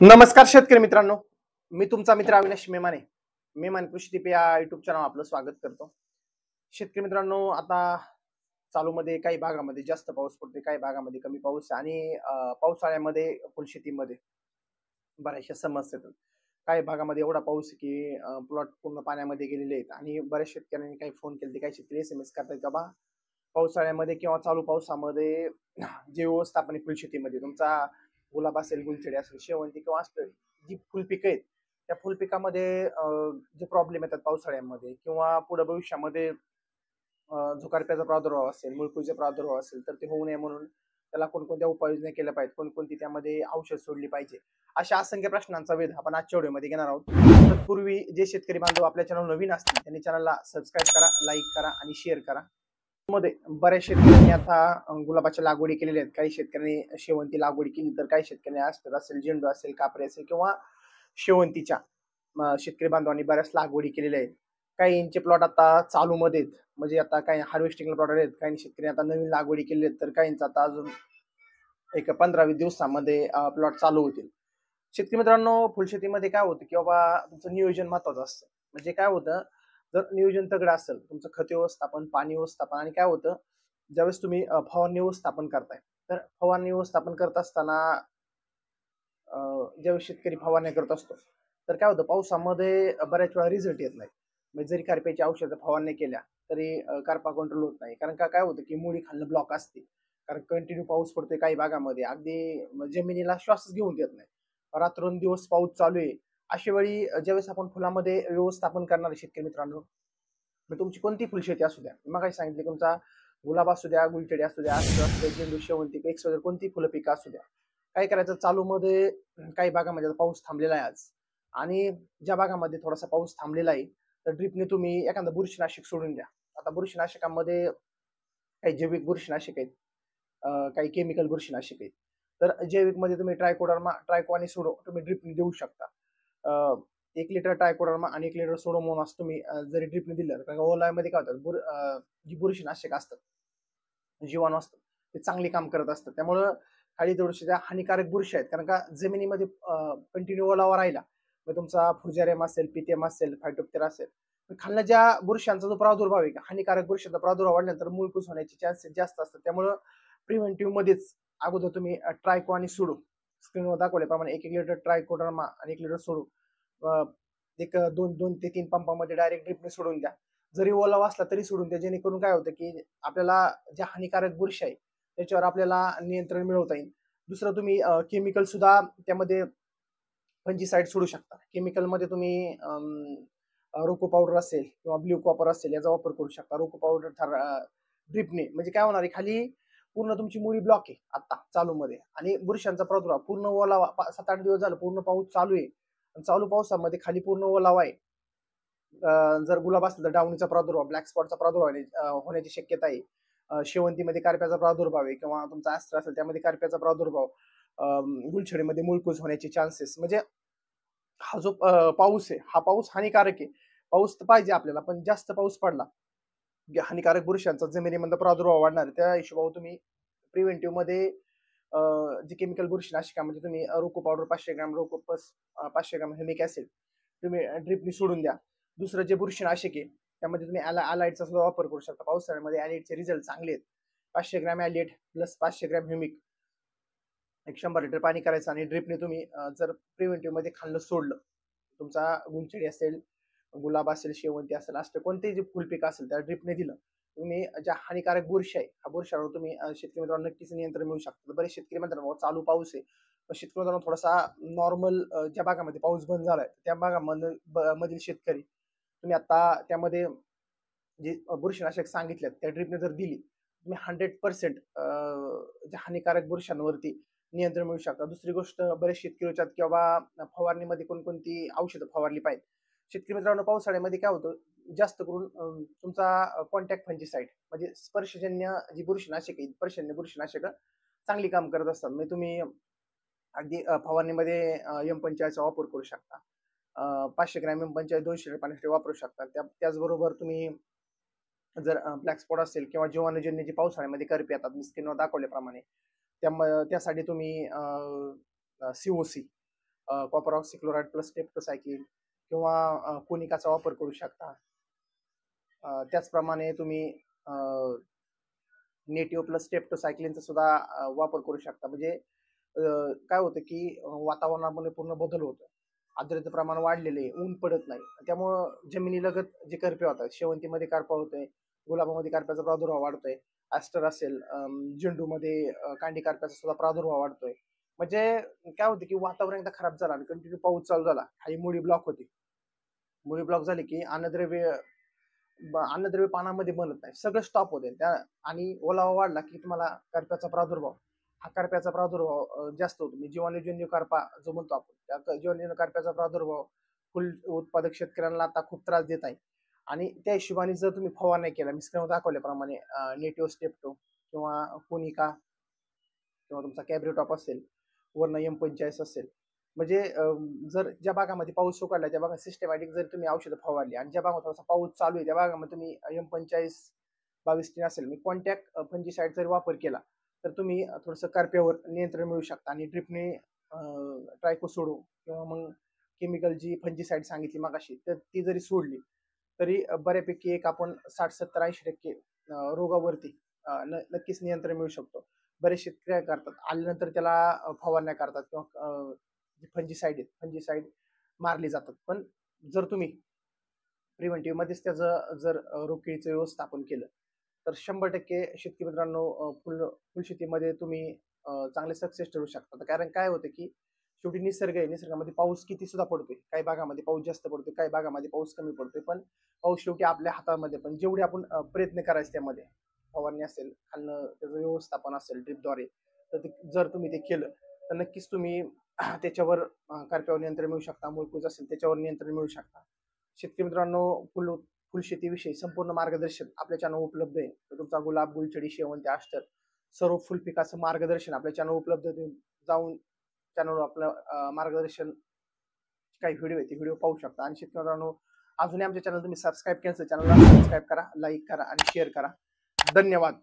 नमस्कार शेतकरी मित्रांनो. मी तुमचा मित्र अविनाश मेमाने. मेमान कृषी टिप या युट्यूब चॅनल आपलं स्वागत करतो. शेतकरी मित्रांनो आता चालूमध्ये काही भागामध्ये जास्त पाऊस पडतोय काही भागामध्ये कमी पाऊस आणि पावसाळ्यामध्ये फुलशेतीमध्ये बऱ्याचशा समस्या येतात. काही भागामध्ये एवढा पाऊस आहे की प्लॉट पूर्ण पाण्यामध्ये गेलेले आहेत आणि बऱ्याच शेतकऱ्यांनी काही फोन केले काही शेतकरी एस एम एस करतात का बा पावसाळ्यामध्ये किंवा चालू पावसामध्ये जे व्यवस्थापन आहे फुलशेतीमध्ये तुमचा गुलाब असेल गुलछडी असेल शेवंती किंवा असलं जी फुलपिकं आहेत त्या फुलपिकामध्ये जे प्रॉब्लेम येतात पावसाळ्यामध्ये किंवा पुढे भविष्यामध्ये झुकारप्याचा प्रादुर्भाव असेल मुळकुळीचा प्रादुर्भाव असेल तर ते होऊ नये म्हणून त्याला कोणकोणत्या उपाययोजना केल्या पाहिजेत कोणकोणती त्यामध्ये औषध सोडली पाहिजे अशा असंख्य प्रश्नांचा वेध आपण आजच्या व्हिडिओमध्ये घेणार आहोत. तत्पूर्वी जे शेतकरी बांधव आपल्या चॅनल नवीन असतील त्यांनी चॅनलला सबस्क्राईब करा लाईक करा आणि शेअर करा. मध्ये बऱ्याच शेतकऱ्यांनी आता गुलाबाच्या लागवडी केलेल्या आहेत. काही शेतकऱ्यांनी शेवंती लागवडी केली तर काही शेतकऱ्यांनी अस्तर असेल झेंडू असेल कापरे असेल किंवा शेवंतीच्या शेतकरी बांधवांनी बऱ्याच लागवडी केलेल्या आहेत. काहींचे प्लॉट आता चालू मध्ये आहेत. म्हणजे आता काही हार्वेस्टिंग प्लॉट आहेत. काही शेतकरी आता नवीन लागवडी केली आहेत. तर काहींचा आता अजून एक पंधरावीस दिवसामध्ये प्लॉट चालू होतील. शेतकरी मित्रांनो फुलशेतीमध्ये काय होतं की बाबा तुमचं नियोजन महत्वाचं असतं. म्हणजे काय होतं जर नियोजन तगडं असेल तुमचं खत व्यवस्थापन पाणी व्यवस्थापन आणि काय होतं ज्यावेळेस तुम्ही फवारणी व्यवस्थापन करताय तर फवारणी व्यवस्थापन करत असताना ज्यावेळेस शेतकरी फवारणी करत असतो तर काय होतं पावसामध्ये बऱ्याच वेळा रिझल्ट येत नाही. म्हणजे जरी कारप्याची औषधं फवारणी केल्या तरी कारपा कंट्रोल होत नाही. कारण का काय होतं की मुळी खाल्लं ब्लॉक असते. कारण कंटिन्यू पाऊस पडतोय काही भागामध्ये. अगदी जमिनीला श्वासच घेऊन देत नाही. रात्रंदिवस पाऊस चालू आहे. अशा वेळी ज्यावेळेस आपण फुलामध्ये व्यवस्थापन करणारे शेतकरी मित्रांनो तुमची कोणती फुलशेती असू द्या? मग काय सांगितले तुमचा गुलाब असू द्या गुलचडी असू द्या असू द्या झेंडू शेवंती एक्स वगैरे कोणती फुलं पिकं असू द्या. काय करायचं? चालूमध्ये काही भागामध्ये आता पाऊस थांबलेला आहे आज. आणि ज्या भागामध्ये थोडासा पाऊस थांबलेला आहे तर ड्रिपने तुम्ही एखादं बुरशीनाशक सोडून द्या. आता बुरशीनाशकामध्ये काही जैविक बुरशीनाशक आहेत काही केमिकल बुरशीनाशक आहेत. तर जैविकमध्ये तुम्ही ट्रायकोडर्मा ट्रायको आणि सोडो तुम्ही ड्रिपने देऊ शकता. एक लिटर टायकोडर्मा आणि एक लिटर सोडोमोनास तुम्ही जरी ड्रिपने दिलं कारण ओलामध्ये काय होतात बुर जी बुरशीनाशक असतात जीवाणू असतात ते चांगले काम करत असतात. त्यामुळं खाली थोडीशी त्या हानिकारक बुरशी आहेत. कारण का जमिनीमध्ये कंटिन्यू ओलावा राहिला मग तुमचा फुजारेम असेल पितेम असेल फायटोप्तेर असेल तर ज्या बुरशांचा जो प्रादुर्भाव आहे हानिकारक बुरशांचा प्रादुर्भाव वाढल्यानंतर मूळपूस होण्याचे चान्सेस जास्त असतात. त्यामुळं प्रिव्हेंटिव्ह मध्येच अगोदर तुम्ही ट्रायको आणि सोडू स्क्रीनवर दाखवल्याप्रमाणे एक एक लिटर ट्रायकोडर्मा आणि एक लिटर सोडू एक दोन दोन ते तीन पंपामध्ये डायरेक्ट ड्रिपने सोडून द्या. जरी ओलावा असला तरी सोडून द्या. जेणेकरून काय होतं की आपल्याला ज्या हानिकारक बुरशी आहे त्याच्यावर आपल्याला नियंत्रण मिळवता येईल. दुसरं तुम्ही केमिकल सुद्धा त्यामध्ये फंजीसाईड सोडू शकता. केमिकलमध्ये तुम्ही रोको पावडर असेल किंवा ब्ल्यू कॉपर असेल याचा वापर करू शकता. रोको पावडर ठर ड्रिपने म्हणजे काय होणार आहे खाली पूर्ण तुमची मुळी ब्लॉक आहे आता चालू मध्ये आणि बुरशांचा प्रादुर्भाव पूर्ण ओलावा पा- सात आठ दिवस झालं पूर्ण पाऊस चालू आहे. आणि चालू पावसामध्ये खाली पूर्ण ओलावा आहे. जर गुलाब असेल तर डावणीचा प्रादुर्भाव ब्लॅक स्पॉटचा प्रादुर्भाव होण्याची शक्यता आहे. शेवंतीमध्ये कारप्याचा प्रादुर्भाव आहे किंवा तुमचा अस्त्र असेल त्यामध्ये कारप्याचा प्रादुर्भाव गुलछडीमध्ये मुळकूज होण्याचे चान्सेस म्हणजे हा जो पाऊस आहे हा पाऊस हानिकारक आहे. पाऊस तर पाहिजे आपल्याला पण जास्त पाऊस पडला हानिकारक बुरशांचा जमिनीमध्ये प्रादुर्भाव वाढणार त्या हिशोबावर तुम्ही प्रिव्हेंटिव्हमध्ये जे केमिकल बुरशीनाशकामध्ये तुम्ही रोको पावडर पाचशे ग्रॅम रोको प्लस पाचशे ग्रॅम हेमिक ऍसिड तुम्ही ड्रिपनी सोडून द्या. दुसरं जे बुरशीनाशक आहे त्यामध्ये तुम्ही ॲला अलाइटचा सुद्धा वापर करू शकता. पावसाळ्यामध्ये अलाइटचे रिझल्ट चांगले आहेत. पाचशे ग्रॅम ॲलिट प्लस पाचशे ग्रॅम ह्युमिक एक शंभर लिटर पाणी करायचं आणि ड्रिपने तुम्ही जर प्रिव्हेंटिव्हमध्ये खाल्लं सोडलं तुमचा गुंचडी असेल गुलाब असेल शेवंती असेल असतं कोणतेही जे फुलपीक असेल त्या ड्रिपने दिलं तुम्ही ज्या हानिकारक बुरशी आहे हा बुरशावर तुम्ही शेतकरी मित्रांनो नक्कीच नियंत्रण मिळू शकता. बरेच शेतकरी मित्रांनो चालू पाऊस आहे. पण शेतकरी मित्रांनो थोडासा नॉर्मल ज्या भागामध्ये पाऊस बंद झालाय त्या भागामध्ये ब- मधील शेतकरी तुम्ही आता त्यामध्ये जे बुरशीनाशक सांगितलेत त्या ड्रिपने जर दिली तुम्ही हंड्रेड पर्सेंट ज्या हानिकारक बुरशांवरती नियंत्रण मिळू शकता. दुसरी गोष्ट बरेच शेतकरी होतात की बाबा फवारणीमध्ये कोणकोणती औषधं फवारली पाहिजे शेतकरी मित्रांनो पावसाळ्यामध्ये काय होतं जास्त करून तुमचा कॉन्टॅक्ट म्हणजे फंजीसाईड म्हणजे स्पर्शजन्य जी बुरशीनाशक आहे स्पर्शजन्य बुरशीनाशक चांगली काम करत असतात. म्हणजे तुम्ही अगदी फवारणीमध्ये एम पंचायतचा वापर करू शकता. पाचशे ग्रॅम एम पंचायत दोनशे लिटर पाण्यासाठी वापरू शकता. त्या त्याचबरोबर तुम्ही जर ब्लॅक स्पॉट असेल किंवा जीवाणूजन्य जी पावसाळ्यामध्ये करपी येतात मी स्किनवर दाखवल्याप्रमाणे त्या त्यासाठी तुम्ही COC copper oxychloride plus streptocycline किंवा कोनिकाचा वापर करू शकता. त्याचप्रमाणे तुम्ही नेटिव्ह प्लस स्टेप्टोसायक्लिनचा सुद्धा वापर करू शकता. म्हणजे काय होतं की वातावरणामध्ये पूर्ण बदल होतो. आर्द्रतेचं प्रमाण वाढलेले ऊन पडत नाही. त्यामुळं जमिनीलगत जे करपे होतात शेवंतीमध्ये करपा होतोय गुलाबामध्ये करप्याचा प्रादुर्भाव वाढतोय ॲस्टर असेल झेंडूमध्ये कांडी करप्याचा सुद्धा प्रादुर्भाव वाढतोय. म्हणजे काय होतं की वातावरण एकदा खराब झालं आणि कंटिन्यू पाऊस चालू झाला काही मुळी ब्लॉक होती. मुळी ब्लॉक झाली की अन्नद्रव्य अन्नद्रव्य पानामध्ये बनत नाही. सगळं स्टॉप होते. त्या आणि ओलावा वाढला की तुम्हाला करप्याचा प्रादुर्भाव. हा करप्याचा प्रादुर्भाव जास्त होतो. मी जीवाणूजन्य करपा जो म्हणतो आपण त्या जीवाणूजन्य करप्याचा प्रादुर्भाव फुल उत्पादक शेतकऱ्यांना आता खूप त्रास देत आहे. आणि त्या हिशोबाने जर तुम्ही फवारणी केला मी स्क्रीनवर दाखवल्याप्रमाणे नेटिव्ह स्टेप्टो किंवा कोनिका किंवा तुमचा कॅबरेटॉप असेल वर्ण एम पंचाळीस असेल म्हणजे जर ज्या भागामध्ये पाऊस सुकाडला त्या भागात सिस्टमॅटिक जर तुम्ही औषधं फवारली आणि ज्या भागात थोडासा पाऊस चालू आहे त्या भागामध्ये तुम्ही एम पंचाळीस बावीस तीन असेल मी कॉन्टॅक्ट फंजीसाईड जर वापर केला तर तुम्ही थोडंसं कार्प्यावर नियंत्रण मिळू शकता आणि ड्रिपने ट्रायको सोडू किंवा मग केमिकल जी फंजीसाईड सांगितली मागाशी तर ती जरी सोडली तरी बऱ्यापैकी एक आपण साठ सत्तर ऐंशी टक्के रोगावरती नक्कीच नियंत्रण मिळू शकतो. बरेच शेतकऱ्या करतात आल्यानंतर त्याला फवारण्या करतात किंवा जे फंजीसाईड आहेत फंजीसाईड मारली जातात. पण जर तुम्ही प्रिव्हेंटिव्ह मध्येच त्याचं जर रोखीचं व्यवस्थापन केलं तर शंभर टक्के शेतकरी मित्रांनो फुल फुलशेतीमध्ये तुम्ही चांगले सक्सेस ठरू शकता. कारण काय होतं की शेवटी निसर्ग आहे. निसर्गामध्ये पाऊस किती सुद्धा पडतोय. काही भागामध्ये पाऊस जास्त पडतोय काही भागामध्ये पाऊस कमी पडतोय पण पाऊस शेवटी आपल्या हातामध्ये. पण जेवढे आपण प्रयत्न करायचे त्यामध्ये फवारणी असेल खालनं त्याचं व्यवस्थापन असेल ड्रिपद्वारे तर ते जर तुम्ही ते केलं तर नक्कीच तुम्ही त्याच्यावर करप्यावर नियंत्रण मिळू शकता मुळकूज असेल त्याच्यावर नियंत्रण मिळू शकता. शेतकरी मित्रांनो फुल फुलशेतीविषयी संपूर्ण मार्गदर्शन आपल्या चॅनल उपलब्ध आहे. तुमचा गुलाब गुलचडी शेवंती आष्टर सर्व फुल पिकाचं मार्गदर्शन आपल्या चॅनल उपलब्ध जाऊन चॅनलवर आपलं मार्गदर्शन काही व्हिडिओ आहे ते व्हिडिओ पाहू शकता. आणि शेतकऱ्यांनो अजूनही आमच्या चॅनल तुम्ही सबस्क्राईब केलं चॅनलला सबस्क्राईब करा लाईक करा आणि शेअर करा. धन्यवाद.